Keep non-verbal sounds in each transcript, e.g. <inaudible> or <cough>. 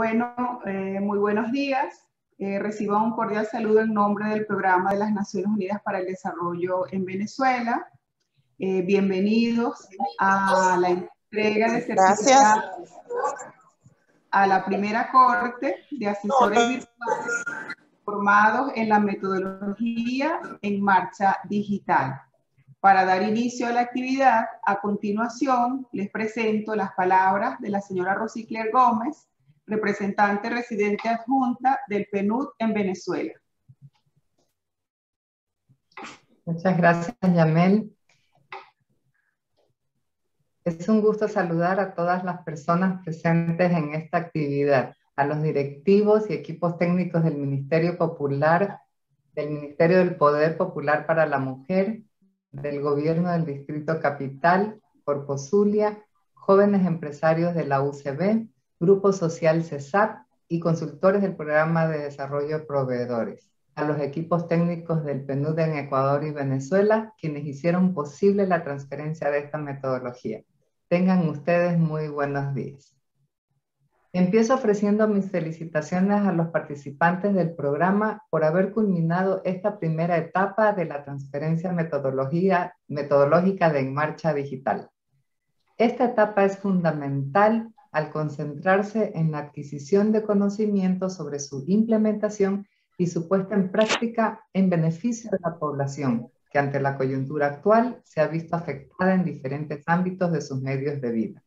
Bueno, eh, muy buenos días. Eh, recibo un cordial saludo en nombre del Programa de las Naciones Unidas para el Desarrollo en Venezuela. Eh, bienvenidos a la entrega de certificados a la primera corte de asesores virtuales formados en la metodología en marcha digital. Para dar inicio a la actividad, a continuación les presento las palabras de la señora Rosicler Gómez, representante residente adjunta del PNUD en Venezuela. Muchas gracias, Yamel. Es un gusto saludar a todas las personas presentes en esta actividad, a los directivos y equipos técnicos del Ministerio Popular, del Ministerio del Poder Popular para la Mujer, del Gobierno del Distrito Capital, Corpo Zulia, jóvenes empresarios de la UCB, Grupo Social CESAP y consultores del Programa de Desarrollo de Proveedores. A los equipos técnicos del PNUD en Ecuador y Venezuela, quienes hicieron posible la transferencia de esta metodología. Tengan ustedes muy buenos días. Empiezo ofreciendo mis felicitaciones a los participantes del programa por haber culminado esta primera etapa de la transferencia metodología, metodológica de En Marcha Digital. Esta etapa es fundamental al concentrarse en la adquisición de conocimientos sobre su implementación y su puesta en práctica en beneficio de la población, que ante la coyuntura actual se ha visto afectada en diferentes ámbitos de sus medios de vida.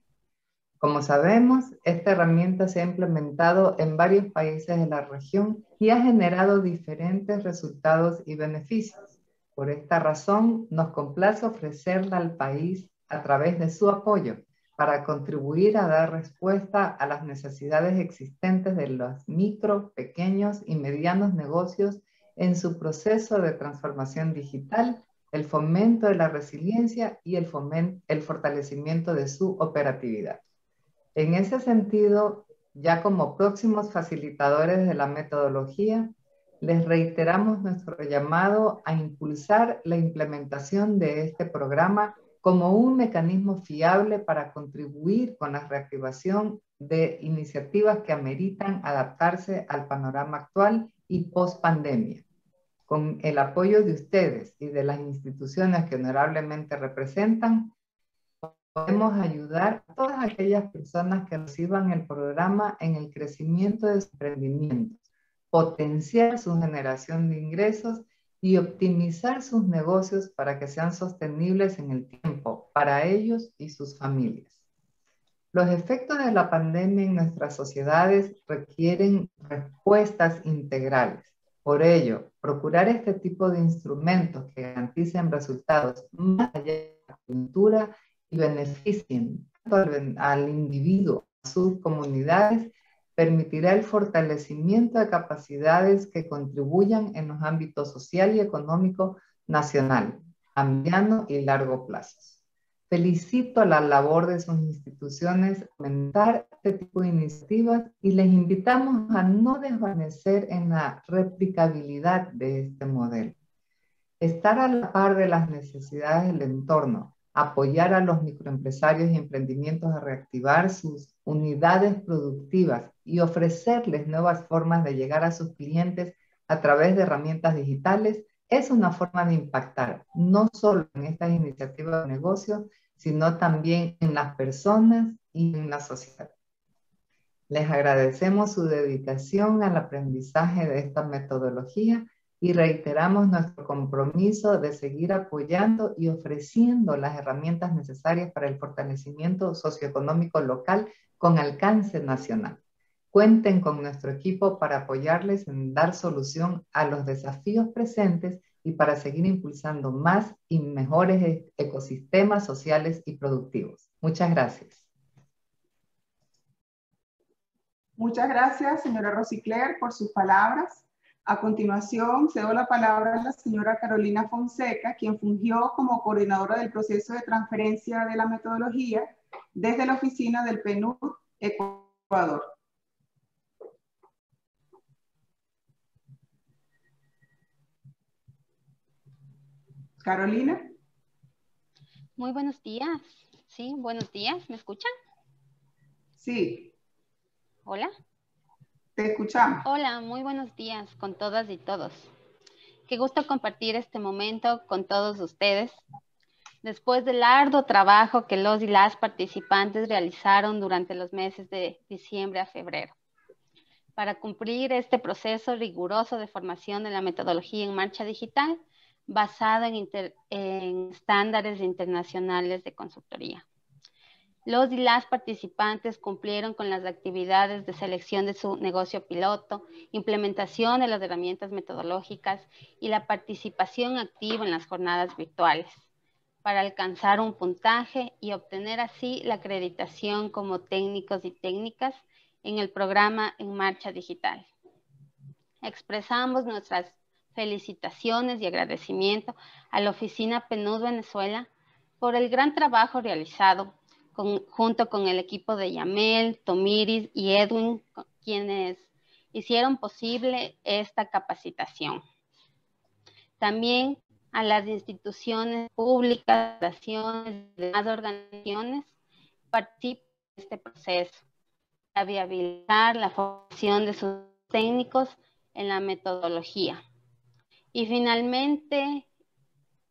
Como sabemos, esta herramienta se ha implementado en varios países de la región y ha generado diferentes resultados y beneficios. Por esta razón, nos complace ofrecerla al país a través de su apoyo para contribuir a dar respuesta a las necesidades existentes de los micro, pequeños y medianos negocios en su proceso de transformación digital, el fomento de la resiliencia y el, el fortalecimiento de su operatividad. En ese sentido, ya como próximos facilitadores de la metodología, les reiteramos nuestro llamado a impulsar la implementación de este programa como un mecanismo fiable para contribuir con la reactivación de iniciativas que ameritan adaptarse al panorama actual y post pandemia. Con el apoyo de ustedes y de las instituciones que honorablemente representan, podemos ayudar a todas aquellas personas que reciban el programa en el crecimiento de sus emprendimientos, potenciar su generación de ingresos y optimizar sus negocios para que sean sostenibles en el tiempo para ellos y sus familias. Los efectos de la pandemia en nuestras sociedades requieren respuestas integrales. Por ello, procurar este tipo de instrumentos que garanticen resultados más allá de la cultura y beneficien al, al individuo, a sus comunidades, permitirá el fortalecimiento de capacidades que contribuyan en los ámbitos social y económico nacional, a mediano y largo plazo. Felicito la labor de sus instituciones aumentar este tipo de iniciativas y les invitamos a no desvanecer en la replicabilidad de este modelo. Estar a la par de las necesidades del entorno, apoyar a los microempresarios y emprendimientos a reactivar sus unidades productivas y ofrecerles nuevas formas de llegar a sus clientes a través de herramientas digitales es una forma de impactar no solo en estas iniciativas de negocio, sino también en las personas y en la sociedad. Les agradecemos su dedicación al aprendizaje de esta metodología y reiteramos nuestro compromiso de seguir apoyando y ofreciendo las herramientas necesarias para el fortalecimiento socioeconómico local con alcance nacional. Cuenten con nuestro equipo para apoyarles en dar solución a los desafíos presentes y para seguir impulsando más y mejores e-, ecosistemas sociales y productivos. Muchas gracias. Muchas gracias, señora Rosicler, por sus palabras. A continuación, cedo la palabra a la señora Carolina Fonseca, quien fungió como coordinadora del proceso de transferencia de la metodología desde la oficina del PNUD Ecuador. Carolina. Muy buenos días. Sí, buenos días. ¿Me escuchan? Sí. Hola. Te escuchamos. Hola, muy buenos días con todas y todos. Qué gusto compartir este momento con todos ustedes. Después del arduo trabajo que los y las participantes realizaron durante los meses de diciembre a febrero para cumplir este proceso riguroso de formación de la metodología en marcha digital basado en, en estándares internacionales de consultoría. Los y las participantes cumplieron con las actividades de selección de su negocio piloto, implementación de las herramientas metodológicas y la participación activa en las jornadas virtuales para alcanzar un puntaje y obtener así la acreditación como técnicos y técnicas en el programa En Marcha Digital. Expresamos nuestras felicitaciones y agradecimiento a la Oficina PNUD Venezuela por el gran trabajo realizado junto con el equipo de Yamel, Tomiris y Edwin, quienes hicieron posible esta capacitación. También a las instituciones públicas, naciones, demás organizaciones participan en este proceso para viabilizar la formación de sus técnicos en la metodología. Y finalmente,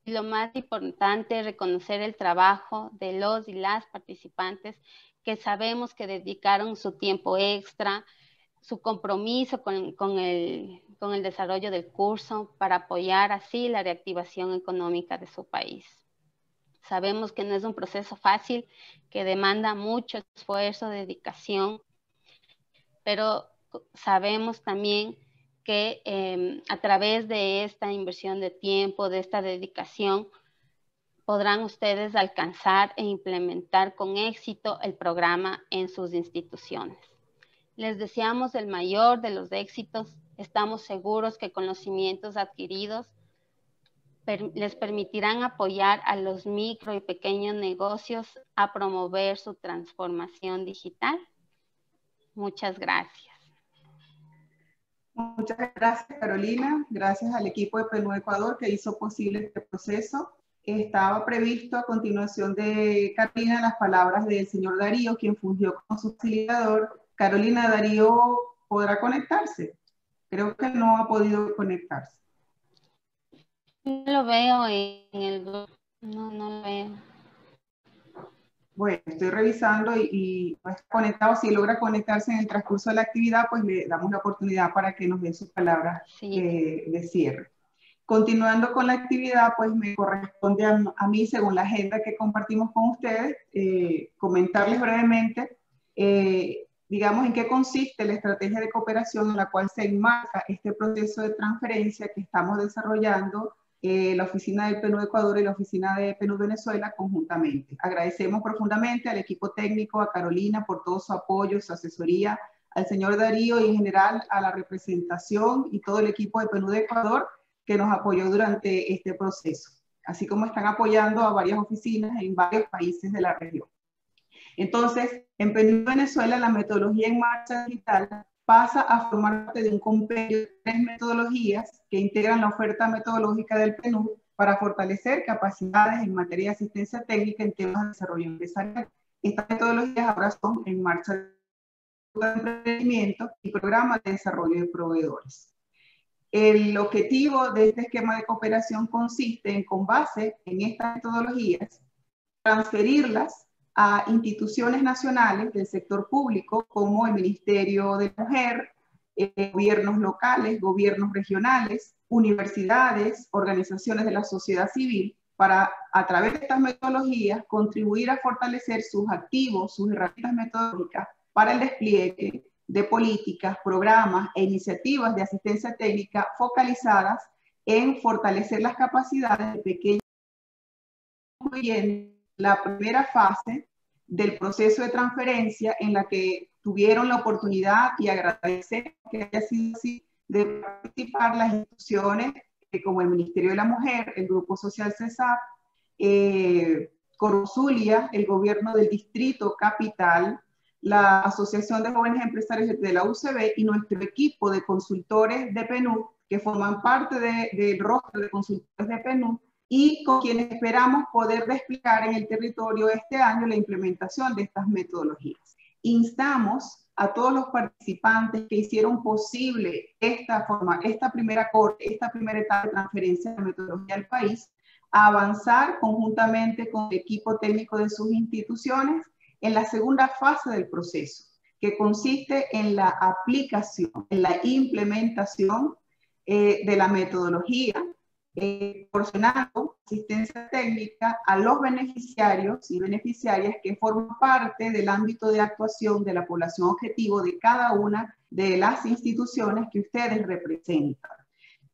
lo más importante es reconocer el trabajo de los y las participantes que sabemos que dedicaron su tiempo extra, su compromiso con, el, con el desarrollo del curso para apoyar así la reactivación económica de su país. Sabemos que no es un proceso fácil, que demanda mucho esfuerzo, dedicación, pero sabemos también que em, a través de esta inversión de tiempo, de esta dedicación, podrán ustedes alcanzar e implementar con éxito el programa en sus instituciones. Les deseamos el mayor de los éxitos. Estamos seguros que conocimientos adquiridos les permitirán apoyar a los micro y pequeños negocios a promover su transformación digital. Muchas gracias. Muchas gracias, Carolina. Gracias al equipo de Perú Ecuador que hizo posible este proceso. Estaba previsto a continuación de Carolina las palabras del señor Darío, quien fungió como facilitador. Carolina, Darío podrá conectarse. Creo que no ha podido conectarse. No lo veo en el No, no lo veo. Bueno, estoy revisando y, no está conectado. Si logra conectarse en el transcurso de la actividad, pues le damos la oportunidad para que nos dé sus palabras eh, de cierre. Continuando con la actividad, pues me corresponde a, mí, según la agenda que compartimos con ustedes, eh, comentarles brevemente, eh, digamos, en qué consiste la estrategia de cooperación en la cual se enmarca este proceso de transferencia que estamos desarrollando eh, la oficina del PNUD Ecuador y la oficina de PNUD Venezuela conjuntamente. Agradecemos profundamente al equipo técnico, a Carolina por todo su apoyo, su asesoría, al señor Darío y en general a la representación y todo el equipo de PNUD Ecuador que nos apoyó durante este proceso, así como están apoyando a varias oficinas en varios países de la región. Entonces, en PNUD Venezuela, la metodología en marcha digital pasa a formar parte de un compendio de tres metodologías que integran la oferta metodológica del PNUD para fortalecer capacidades en materia de asistencia técnica en temas de desarrollo empresarial. Estas metodologías ahora son en marcha de emprendimiento y programa de desarrollo de proveedores. El objetivo de este esquema de cooperación consiste en, con base en estas metodologías, transferirlas a instituciones nacionales del sector público como el Ministerio de Mujer, eh, gobiernos locales, gobiernos regionales, universidades, organizaciones de la sociedad civil, para a través de estas metodologías contribuir a fortalecer sus activos, sus herramientas metodológicas para el despliegue de políticas, programas e iniciativas de asistencia técnica focalizadas en fortalecer las capacidades de pequeños la primera fase del proceso de transferencia en la que tuvieron la oportunidad y agradecer que haya sido así de participar las instituciones eh, como el Ministerio de la Mujer, el Grupo Social CESAP, eh, el gobierno del Distrito Capital, la Asociación de Jóvenes Empresarios de la UCB y nuestro equipo de consultores de PNUD, que forman parte del rostro de consultores de PNUD, y con quienes esperamos poder desplegar en el territorio este año la implementación de estas metodologías. Instamos a todos los participantes que hicieron posible esta forma, esta primera corte, esta primera etapa de transferencia de metodología al país, a avanzar conjuntamente con el equipo técnico de sus instituciones en la segunda fase del proceso, que consiste en la aplicación, en la implementación eh, de la metodología, eh, proporcionando asistencia técnica a los beneficiarios y beneficiarias que forman parte del ámbito de actuación de la población objetivo de cada una de las instituciones que ustedes representan,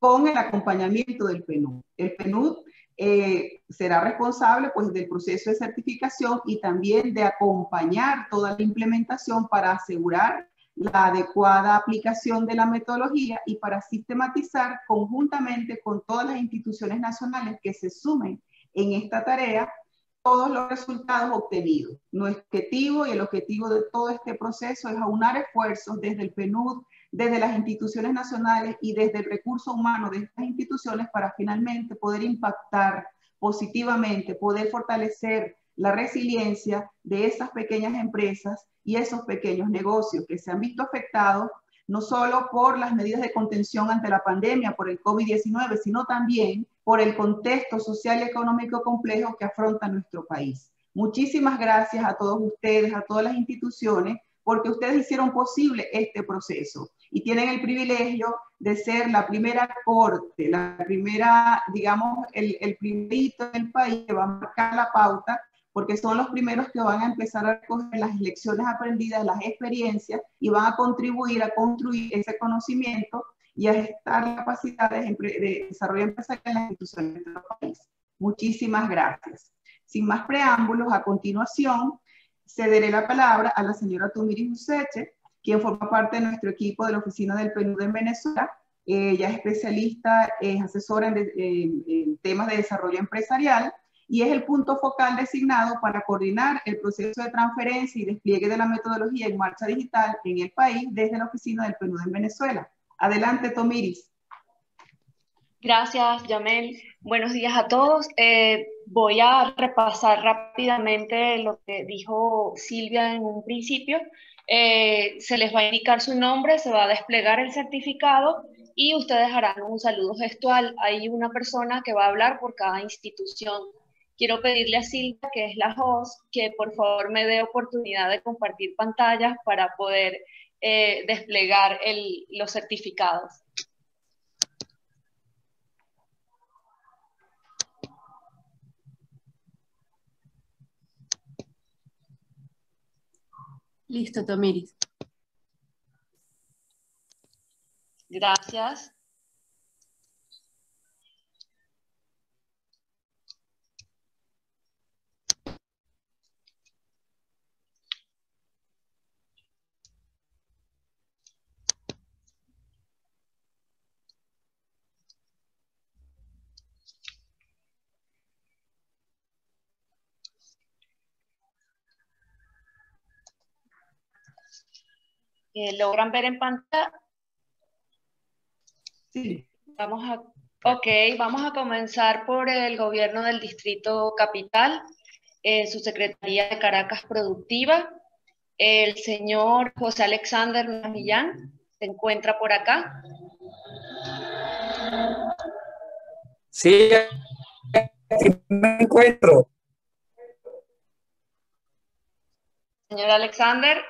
con el acompañamiento del PNUD. El PNUD eh, será responsable pues del proceso de certificación y también de acompañar toda la implementación para asegurar la adecuada aplicación de la metodología y para sistematizar conjuntamente con todas las instituciones nacionales que se sumen en esta tarea todos los resultados obtenidos. Nuestro objetivo y el objetivo de todo este proceso es aunar esfuerzos desde el PNUD, desde las instituciones nacionales y desde el recurso humano de estas instituciones para finalmente poder impactar positivamente, poder fortalecer la resiliencia de esas pequeñas empresas y esos pequeños negocios que se han visto afectados no solo por las medidas de contención ante la pandemia, por el COVID-19, sino también por el contexto social y económico complejo que afronta nuestro país. Muchísimas gracias a todos ustedes, a todas las instituciones, porque ustedes hicieron posible este proceso y tienen el privilegio de ser la primera corte, la primera, digamos, el, el primerito del país que va a marcar la pauta porque son los primeros que van a empezar a recoger las lecciones aprendidas, las experiencias y van a contribuir a construir ese conocimiento y a gestar capacidades de desarrollo empresarial en las instituciones de nuestro país. Muchísimas gracias. Sin más preámbulos, a continuación cederé la palabra a la señora Tumiri Useche, quien forma parte de nuestro equipo de la Oficina del PNUD en Venezuela. Ella es especialista, es asesora en temas de desarrollo empresarial y es el punto focal designado para coordinar el proceso de transferencia y despliegue de la metodología en marcha digital en el país desde la oficina del PNUD en Venezuela. Adelante, Tomiris. Gracias, Yamel. Buenos días a todos. Eh, voy a repasar rápidamente lo que dijo Silvia en un principio. Eh, se les va a indicar su nombre, se va a desplegar el certificado y ustedes harán un saludo gestual. Hay una persona que va a hablar por cada institución quiero pedirle a Silvia, que es la host, que por favor me dé oportunidad de compartir pantallas para poder eh, desplegar los certificados. Listo, Tomiris. Gracias. ¿Logran ver en pantalla? Sí. Vamos a, ok, vamos a comenzar por el gobierno del Distrito Capital, eh, su Secretaría de Caracas Productiva. El señor José Alexander Millán se encuentra por acá. Sí, me encuentro. Señor Alexander,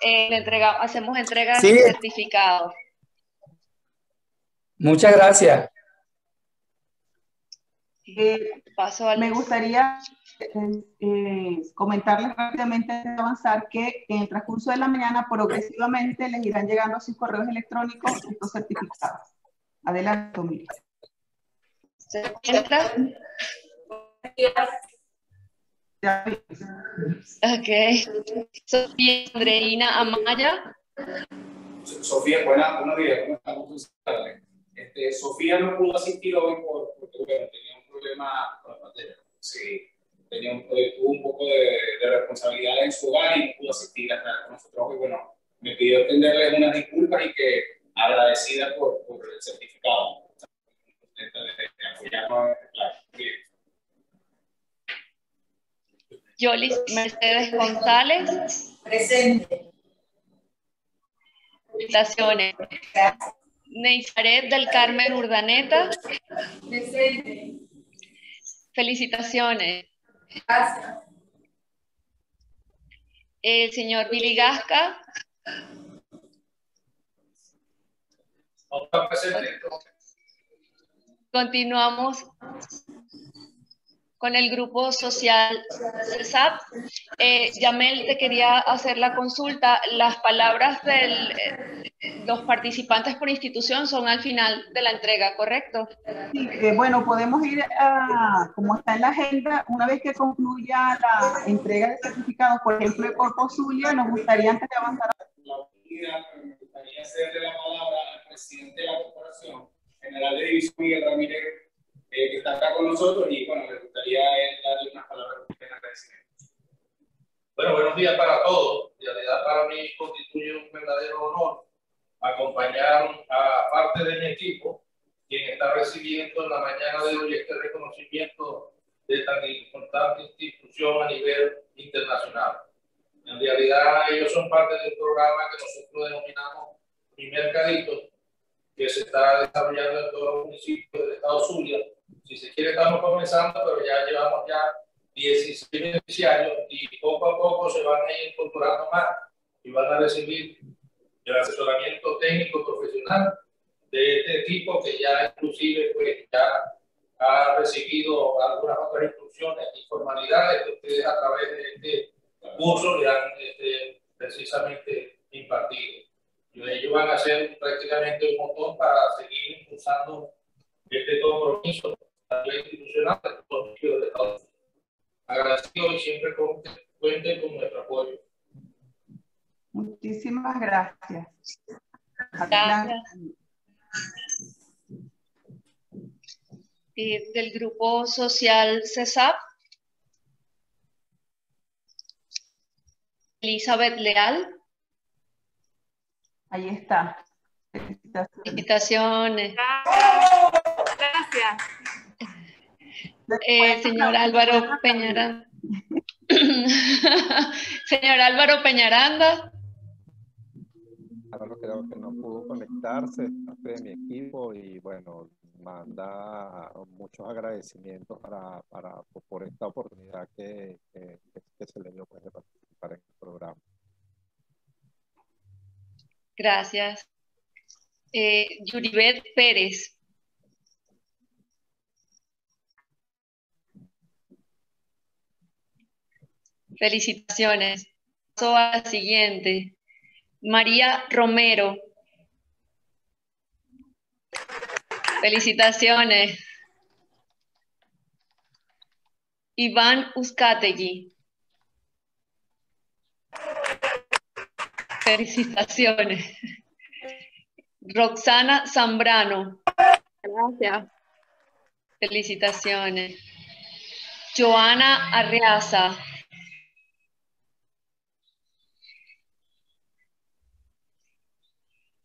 eh, entrega, hacemos entrega de certificado. Muchas gracias. Eh, me gustaría eh, comentarles rápidamente de avanzar que en el transcurso de la mañana progresivamente les irán llegando a sus correos electrónicos estos certificados. Adelante, Miriam. ¿Se encuentra? Ok. Sofía Andreina Amaya. Sofía, buena, buenos días. ¿Cómo Este, Sofía no pudo asistir hoy por, porque bueno, tenía un problema con la materia. Sí, tenía un, tuvo un poco de, responsabilidad en su hogar y no pudo asistir hasta con nosotros. Y bueno, me pidió extenderle unas disculpas y que agradecida por, el certificado. Yolis Mercedes González. Presente. Felicitaciones. Neizaret del Carmen Urdaneta. Felicitaciones. Gracias. El señor Billy Gasca. Continuamos con el grupo social CESAP. Eh, Yamel, te quería hacer la consulta. Las palabras de los participantes por institución son al final de la entrega, ¿correcto? Sí, eh, bueno, podemos ir a, como está en la agenda, una vez que concluya la entrega de certificados, por ejemplo, de Corpo Zulia, nos gustaría antes de avanzar. La me gustaría hacerle la palabra al presidente de la corporación, general de división Miguel Ramírez eh, que está acá con nosotros y bueno, me gustaría darle unas palabras de agradecimiento. Bueno, buenos días para todos. En realidad para mí constituye un verdadero honor acompañar a parte de mi equipo, quien está recibiendo en la mañana de hoy este reconocimiento de tan importante institución a nivel internacional. En realidad ellos son parte del programa que nosotros denominamos Mi Mercadito, que se está desarrollando en todos los municipios del estado Zulia si se quiere, estamos comenzando, pero ya llevamos ya 16 beneficiarios y poco a poco se van a ir incorporando más y van a recibir el asesoramiento técnico profesional de este tipo que ya inclusive pues ya ha recibido algunas otras instrucciones y formalidades que ustedes a través de este curso le han este, precisamente impartido. Y ellos van a ser prácticamente un montón para seguir impulsando este compromiso a nivel institucional de los de Estados Unidos. Agradecido y siempre cuente con nuestro apoyo. Muchísimas gracias. Gracias. Eh, del grupo social CESAP. Elizabeth Leal. Ahí está. Felicitaciones. Gracias. Eh, señor Álvaro Peñaranda. <laughs> señor Álvaro Peñaranda. Álvaro creo que no pudo conectarse, parte de mi equipo y bueno, manda muchos agradecimientos para, para por esta oportunidad que, que, que se le dio pues, de participar en el programa. Gracias. Eh, Yuribet Pérez. Felicitaciones. Paso a la siguiente. María Romero. Felicitaciones. Iván Uzcategui. Felicitaciones. Roxana Zambrano. Gracias. Felicitaciones. Joana Arreaza.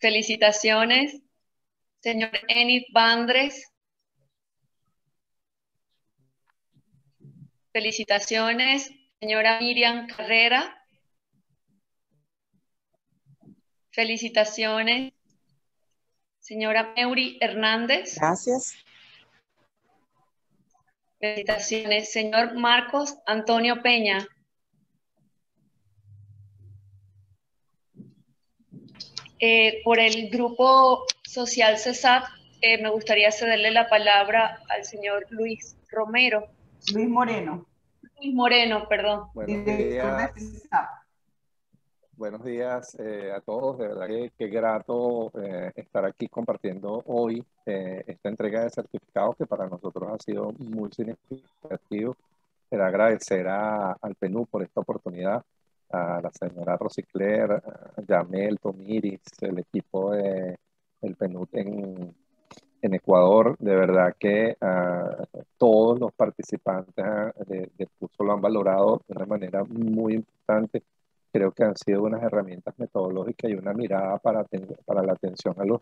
Felicitaciones. Señor Enid Bandres. Felicitaciones. Señora Miriam Carrera. Felicitaciones. Señora Meuri Hernández. Gracias. Felicitaciones. Señor Marcos Antonio Peña. Eh, por el grupo social CESAT, eh, me gustaría cederle la palabra al señor Luis Romero. Luis Moreno. Luis Moreno, perdón. Buenos días. Buenos días eh, a todos, de verdad que, qué grato estar aquí compartiendo hoy esta entrega de certificados que para nosotros ha sido muy significativo. Quiero agradecer a, al PNU por esta oportunidad a la señora Rosicler, a Yamel, Tomiris, el equipo de el PNUD en, en Ecuador. De verdad que uh, todos los participantes del de curso lo han valorado de una manera muy importante. Creo que han sido unas herramientas metodológicas y una mirada para, para la atención a los,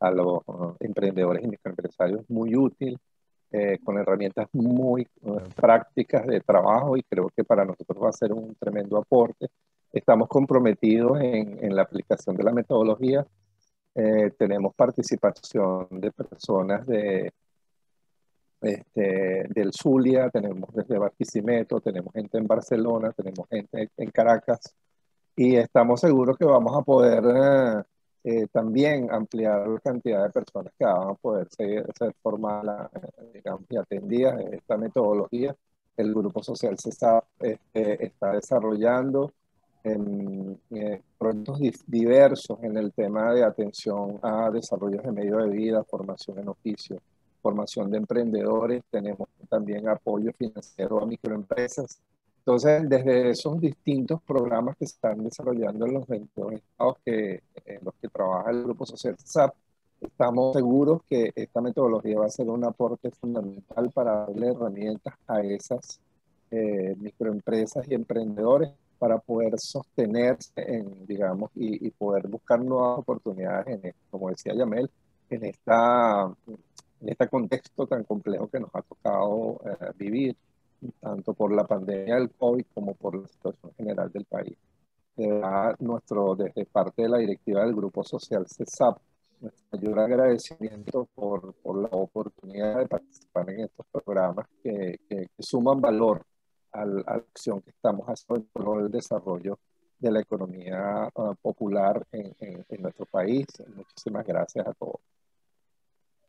a los uh, emprendedores y microempresarios muy útil eh, con herramientas muy eh, prácticas de trabajo y creo que para nosotros va a ser un tremendo aporte estamos comprometidos en, en la aplicación de la metodología. Eh, tenemos participación de personas de, este, del Zulia, tenemos desde Barquisimeto, tenemos gente en Barcelona, tenemos gente en Caracas y estamos seguros que vamos a poder eh, también ampliar la cantidad de personas que van a poder ser, ser formadas y atendidas en esta metodología. El Grupo Social CESAP este, está desarrollando en, eh, proyectos diversos en el tema de atención a desarrollos de medio de vida, formación en oficio, formación de emprendedores, tenemos también apoyo financiero a microempresas. Entonces, desde esos distintos programas que se están desarrollando en los 22 estados que, en los que trabaja el Grupo Social SAP, estamos seguros que esta metodología va a ser un aporte fundamental para darle herramientas a esas eh, microempresas y emprendedores para poder sostenerse en, digamos, y, poder buscar nuevas oportunidades, en, como decía Yamel, en, esta, en este contexto tan complejo que nos ha tocado eh, vivir, tanto por la pandemia del COVID como por la situación general del país. Nuestro, desde parte de la directiva del Grupo Social CESAP, mayor agradecimiento por, por la oportunidad de participar en estos programas que, que, que suman valor a la acción que estamos haciendo por el desarrollo de la economía uh, popular en, en, en, nuestro país. Muchísimas gracias a todos.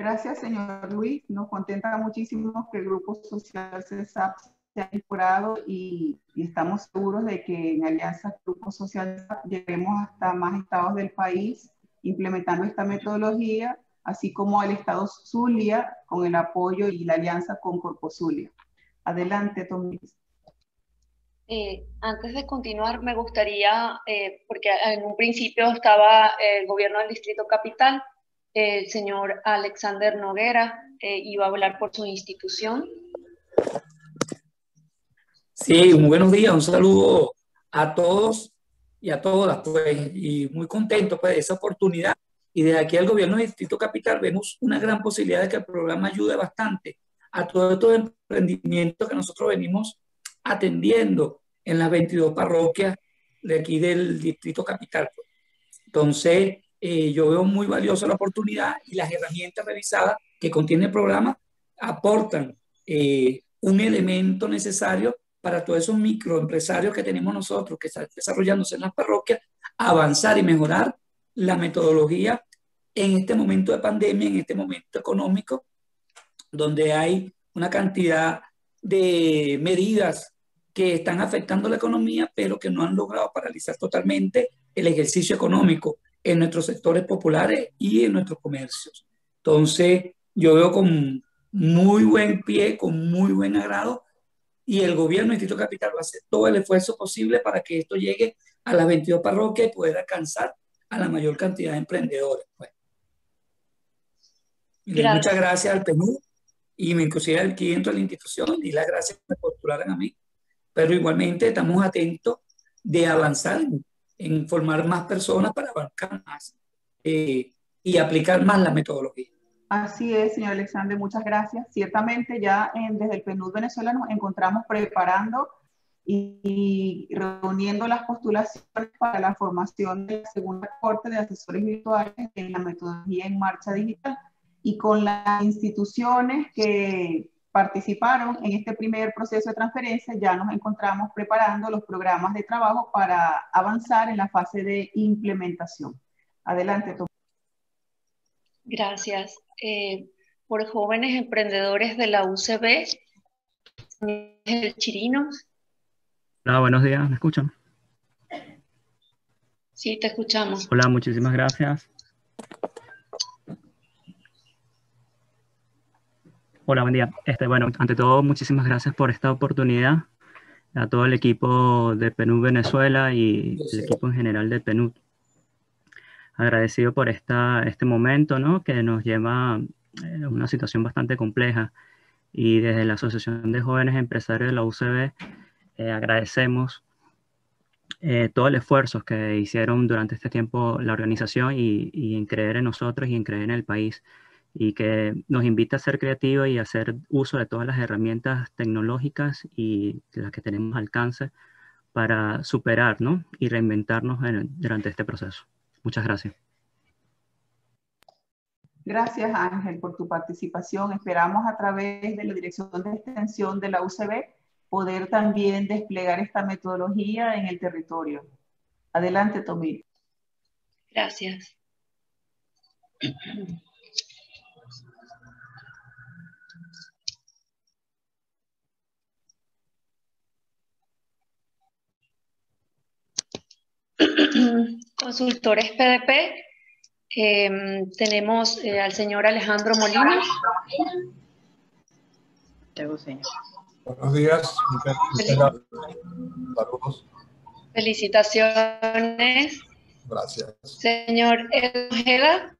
Gracias, señor Luis. Nos contenta muchísimo que el Grupo Social CESAP se ha incorporado y, y, estamos seguros de que en alianza Grupo Social lleguemos hasta más estados del país implementando esta metodología, así como al estado Zulia con el apoyo y la alianza con Corpo Zulia. Adelante, Tomás. Eh, antes de continuar, me gustaría, eh, porque en un principio estaba el gobierno del Distrito Capital, el señor Alexander Noguera eh, iba a hablar por su institución. Sí, muy buenos días, un saludo a todos y a todas, pues, y muy contento pues, de esa oportunidad. Y desde aquí al gobierno del Distrito Capital vemos una gran posibilidad de que el programa ayude bastante a todos estos emprendimientos que nosotros venimos atendiendo en las 22 parroquias de aquí del Distrito Capital. Entonces, eh, yo veo muy valiosa la oportunidad y las herramientas revisadas que contiene el programa aportan eh, un elemento necesario para todos esos microempresarios que tenemos nosotros que están desarrollándose en las parroquias, avanzar y mejorar la metodología en este momento de pandemia, en este momento económico, donde hay una cantidad de medidas que están afectando la economía, pero que no han logrado paralizar totalmente el ejercicio económico en nuestros sectores populares y en nuestros comercios. Entonces, yo veo con muy buen pie, con muy buen agrado, y el gobierno del Distrito Capital va a hacer todo el esfuerzo posible para que esto llegue a las 22 parroquias y poder alcanzar a la mayor cantidad de emprendedores. Pues. Muchas gracias al PNU y inclusive al cliente de la institución y las gracias que me postularan a mí pero igualmente estamos atentos de avanzar en, en formar más personas para abarcar más eh, y aplicar más la metodología. Así es, señor Alexander, muchas gracias. Ciertamente ya en, desde el PNUD Venezuela nos encontramos preparando y, y, reuniendo las postulaciones para la formación de la segunda corte de asesores virtuales en la metodología en marcha digital y con las instituciones que participaron en este primer proceso de transferencia, ya nos encontramos preparando los programas de trabajo para avanzar en la fase de implementación. Adelante, Tomás. Gracias. Eh, por jóvenes emprendedores de la UCB, el Chirino. Hola, buenos días, ¿me escuchan? Sí, te escuchamos. Hola, muchísimas gracias. Hola, buen día. Este, bueno, ante todo, muchísimas gracias por esta oportunidad a todo el equipo de PNUD Venezuela y el equipo en general de PNUD. Agradecido por esta, este momento, ¿no? Que nos lleva a una situación bastante compleja y desde la Asociación de Jóvenes Empresarios de la UCB eh, agradecemos eh, todo el esfuerzo que hicieron durante este tiempo la organización y, y en creer en nosotros y en creer en el país y que nos invita a ser creativos y a hacer uso de todas las herramientas tecnológicas y las que tenemos alcance para superar ¿no? y reinventarnos durante este proceso. Muchas gracias. Gracias Ángel por tu participación. Esperamos a través de la Dirección de Extensión de la UCB poder también desplegar esta metodología en el territorio. Adelante, Tomil. Gracias. Consultores PDP, em, tenemos eh, al señor Alejandro Molina. Buenos días. Saludos. Felicitaciones. Gracias. Señor Ojeda.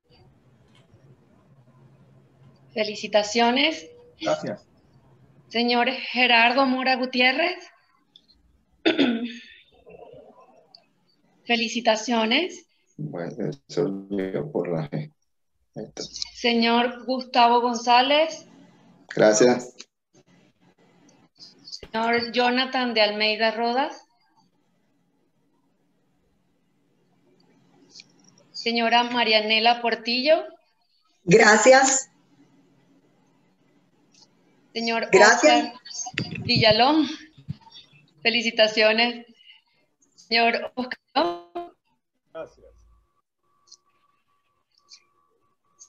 Felicitaciones. Gracias. Señor Gerardo Mora Gutiérrez. Felicitaciones. Bueno, eso por la Señor Gustavo González. Gracias. Señor Jonathan de Almeida Rodas. Señora Marianela Portillo. Gracias. Señor Gracias. Villalón. Felicitaciones. Señor Oscar.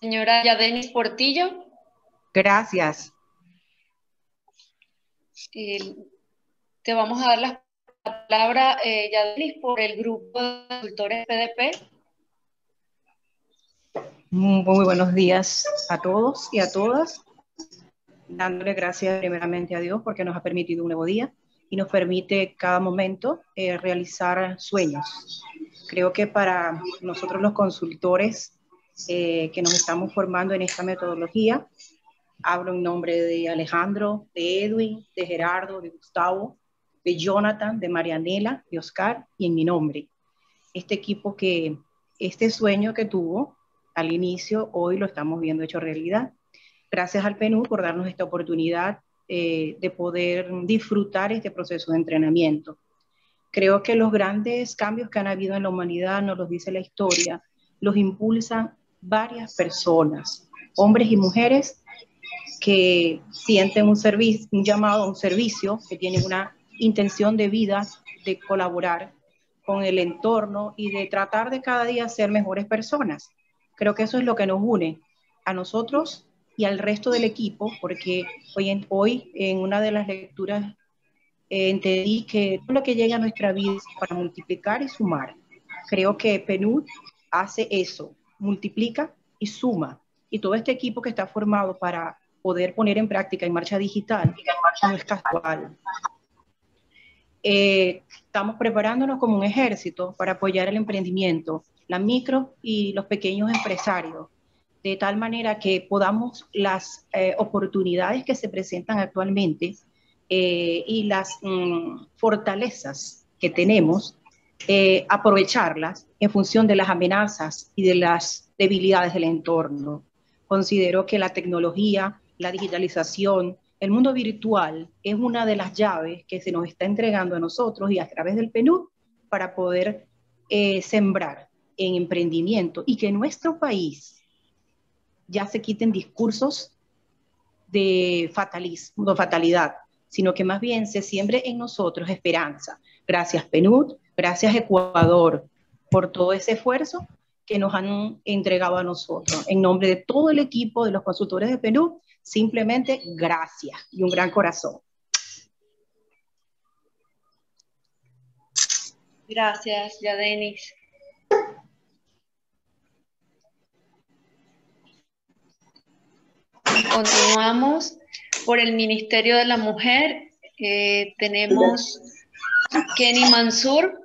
Señora Yadenis Portillo. Gracias. te vamos a dar la palabra, eh, Yadenis, por el grupo de consultores PDP. Muy buenos días a todos y a todas. Dándole gracias primeramente a Dios porque nos ha permitido un nuevo día y nos permite cada momento eh, realizar sueños. Creo que para nosotros los consultores eh, que nos estamos formando en esta metodología, hablo en nombre de Alejandro, de Edwin, de Gerardo, de Gustavo, de Jonathan, de Marianela, de Oscar y en mi nombre. Este equipo que, este sueño que tuvo, al inicio, hoy lo estamos viendo hecho realidad. Gracias al PNU por darnos esta oportunidad eh, de poder disfrutar este proceso de entrenamiento. Creo que los grandes cambios que han habido en la humanidad, nos los dice la historia, los impulsan varias personas, hombres y mujeres que sienten un, servicio, un llamado a un servicio, que tienen una intención de vida de colaborar con el entorno y de tratar de cada día ser mejores personas. Creo que eso es lo que nos une a nosotros y al resto del equipo, porque hoy en, hoy en una de las lecturas eh, entendí que todo lo que llega a nuestra vida es para multiplicar y sumar. Creo que PNUD hace eso, multiplica y suma. Y todo este equipo que está formado para poder poner en práctica en marcha digital no es casual. Eh, estamos preparándonos como un ejército para apoyar el emprendimiento la micro y los pequeños empresarios, de tal manera que podamos las eh, oportunidades que se presentan actualmente eh, y las mm, fortalezas que tenemos, eh, aprovecharlas en función de las amenazas y de las debilidades del entorno. Considero que la tecnología, la digitalización, el mundo virtual es una de las llaves que se nos está entregando a nosotros y a través del PNUD para poder sembrar en emprendimiento y que nuestro país ya se quiten discursos de fatalismo, de fatalidad, sino que más bien se siembre en nosotros esperanza. Gracias PNUD, gracias Ecuador por todo ese esfuerzo que nos han entregado a nosotros. En nombre de todo el equipo de los consultores de PNUD, simplemente gracias y un gran corazón. Gracias, ya Denis. Continuamos por el Ministerio de la Mujer. Eh, tenemos Kenny Mansur.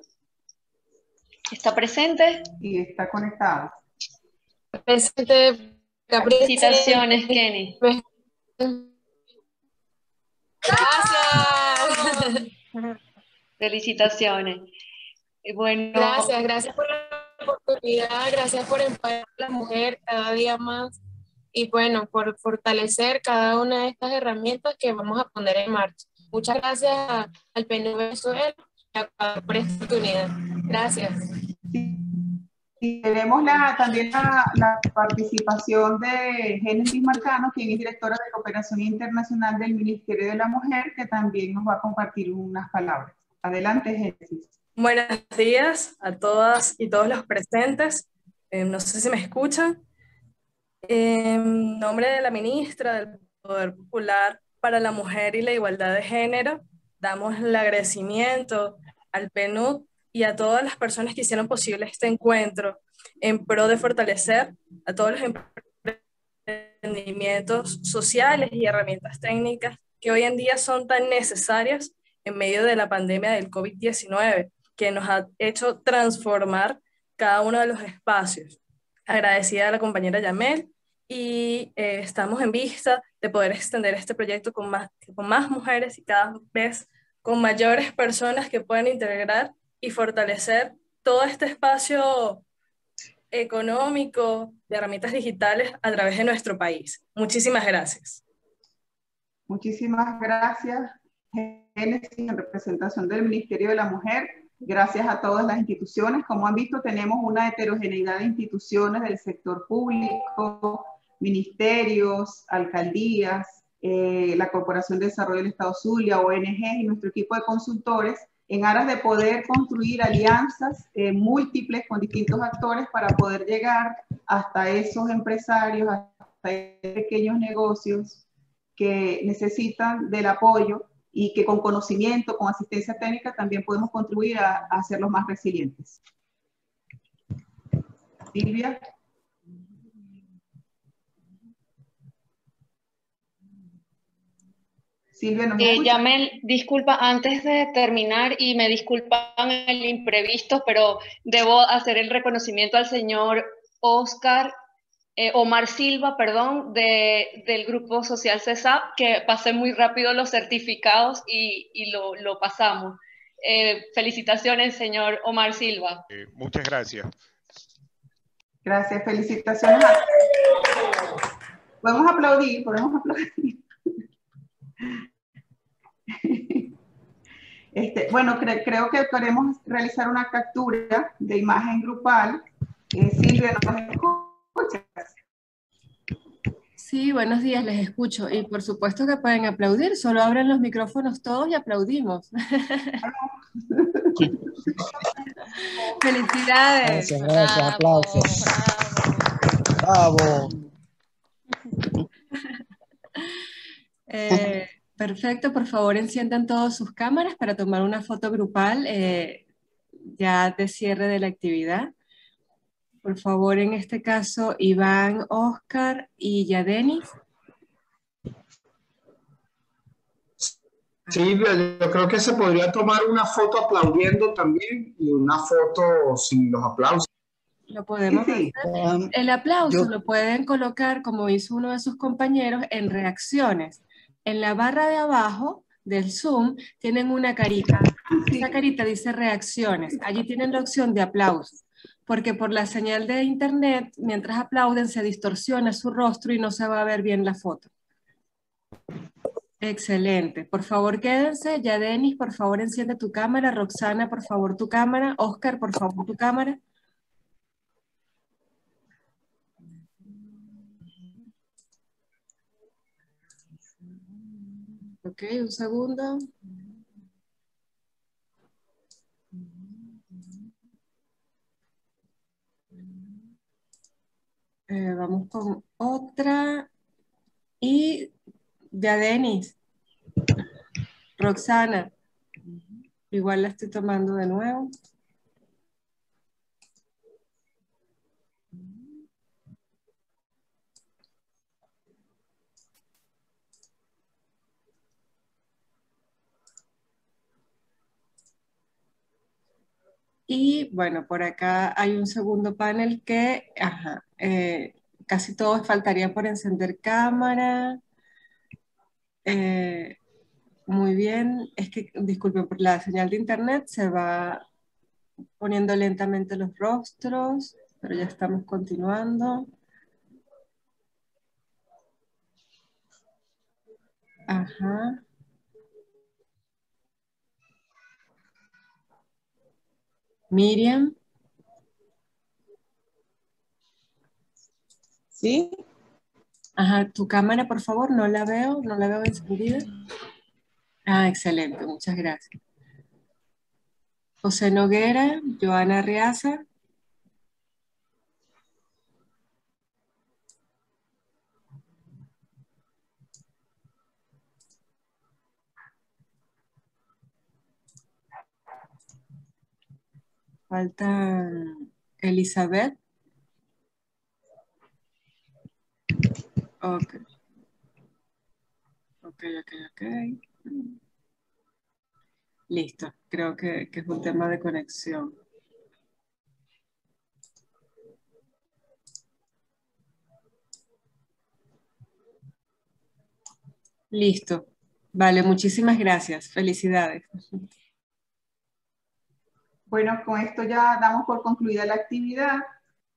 ¿Está presente? Y está conectado. Presente. Felicitaciones, Kenny. Gracias. Felicitaciones. Bueno. Gracias, gracias por la oportunidad, gracias por empoderar a la mujer cada día más y bueno, por fortalecer cada una de estas herramientas que vamos a poner en marcha. Muchas gracias al PNU Venezuela, por esta oportunidad. Gracias. Y tenemos también la, participación de Génesis Marcano, quien es directora de Cooperación Internacional del Ministerio de la Mujer, que también nos va a compartir unas palabras. Adelante, Génesis. Buenos días a todas y todos los presentes. Eh, no sé si me escuchan. En nombre de la ministra del Poder Popular para la Mujer y la Igualdad de Género, damos el agradecimiento al PNUD y a todas las personas que hicieron posible este encuentro en pro de fortalecer a todos los emprendimientos sociales y herramientas técnicas que hoy en día son tan necesarias en medio de la pandemia del COVID-19, que nos ha hecho transformar cada uno de los espacios. Agradecida a la compañera Yamel y eh, estamos en vista de poder extender este proyecto con más, con más mujeres y cada vez con mayores personas que puedan integrar y fortalecer todo este espacio económico de herramientas digitales a través de nuestro país. Muchísimas gracias. Muchísimas gracias, Génesis, en representación del Ministerio de la Mujer. Gracias a todas las instituciones. Como han visto, tenemos una heterogeneidad de instituciones del sector público, ministerios, alcaldías, eh, la Corporación de Desarrollo del Estado Zulia, ONG y nuestro equipo de consultores en aras de poder construir alianzas eh, múltiples con distintos actores para poder llegar hasta esos empresarios, hasta pequeños negocios que necesitan del apoyo y que con conocimiento, con asistencia técnica, también podemos contribuir a, a hacerlos más resilientes. Silvia. Silvia, ¿nos eh, Yamel, disculpa, antes de terminar, y me disculpan el imprevisto, pero debo hacer el reconocimiento al señor Oscar, eh, Omar Silva, perdón, de, del Grupo Social CESAP, que pasé muy rápido los certificados y, y lo, lo, pasamos. Eh, felicitaciones, señor Omar Silva. Eh, muchas gracias. Gracias, felicitaciones. Podemos aplaudir, podemos aplaudir. <laughs> Este, bueno, creo que queremos realizar una captura de imagen grupal. Eh, Silvia, ¿nos escuchas? Sí, buenos días, les escucho. Y por supuesto que pueden aplaudir, solo abren los micrófonos todos y aplaudimos. <laughs> Felicidades. Gracias, gracias, aplausos. Bravo. <laughs> Eh, Perfecto, por favor enciendan todas sus cámaras para tomar una foto grupal eh, ya de cierre de la actividad. Por favor, en este caso, Iván, Oscar y Yadenis. Silvia, yo creo que se podría tomar una foto aplaudiendo también y una foto sin los aplausos. Lo podemos hacer. El aplauso lo pueden colocar, como hizo uno de sus compañeros, en reacciones en la barra de abajo del Zoom tienen una carita. Esa carita dice reacciones. Allí tienen la opción de aplauso. Porque por la señal de internet, mientras aplauden, se distorsiona su rostro y no se va a ver bien la foto. Excelente. Por favor, quédense. Ya, Denis, por favor, enciende tu cámara. Roxana, por favor, tu cámara. Oscar, por favor, tu cámara. Ok, un segundo. Eh, vamos con otra. Y ya Denis. Roxana. Igual la estoy tomando de nuevo. Y bueno, por acá hay un segundo panel que, ajá, eh, casi todos faltarían por encender cámara. Eh, muy bien, es que, disculpen, por la señal de internet se va poniendo lentamente los rostros, pero ya estamos continuando. Ajá. Miriam. ¿Sí? Ajá, tu cámara, por favor, no la veo, no la veo encendida. Ah, excelente, muchas gracias. José Noguera, Joana Riaza. Falta Elizabeth. Ok. Ok, ok, ok. Listo, creo que, que es un tema de conexión. Listo. Vale, muchísimas gracias. Felicidades. Bueno, con esto ya damos por concluida la actividad.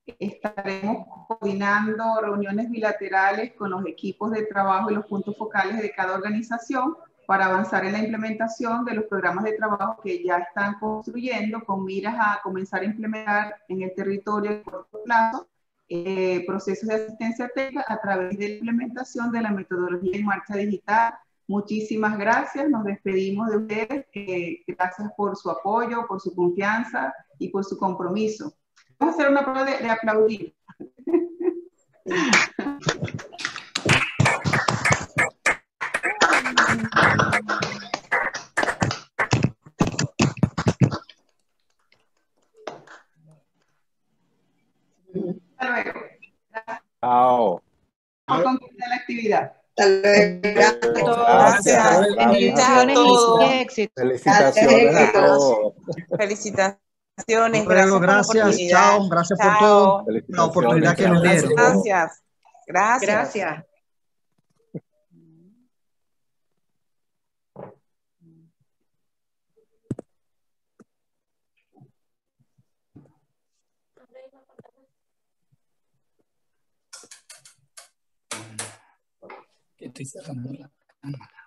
Estaremos coordinando reuniones bilaterales con los equipos de trabajo y los puntos focales de cada organización para avanzar en la implementación de los programas de trabajo que ya están construyendo con miras a comenzar a implementar en el territorio a corto plazo eh, procesos de asistencia técnica a través de la implementación de la metodología en marcha digital Muchísimas gracias, nos despedimos de ustedes. Eh, gracias por su apoyo, por su confianza y por su compromiso. Vamos a hacer una prueba de, de aplaudir. Hasta luego. Chao. Por concluir la actividad. Gracias. Bendiciones y éxito. Felicitaciones a todos. Felicitaciones. Luego, gracias, chao, gracias por todo. La oportunidad que nos dieron. Gracias. Gracias. Gracias. Estoy cerrando la cámara.